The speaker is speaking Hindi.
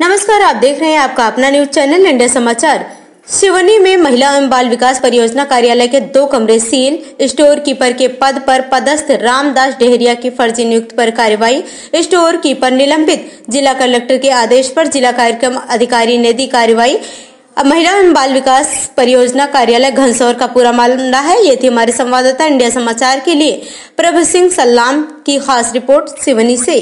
नमस्कार, आप देख रहे हैं आपका अपना न्यूज़ चैनल इंडिया समाचार। सिवनी में महिला एवं बाल विकास परियोजना कार्यालय के दो कमरे सील। स्टोर कीपर के पद पर पदस्थ रामदास डेहरिया की फर्जी नियुक्त पर कार्यवाही स्टोर कीपर निलंबित। जिला कलेक्टर के आदेश पर जिला कार्यक्रम अधिकारी ने दी कार्यवाही अब महिला एवं बाल विकास परियोजना कार्यालय घनसौर का पूरा मामला है। ये थी हमारे संवाददाता इंडिया समाचार के लिए। प्रभु सिंह सलाम की खास रिपोर्ट सिवनी से।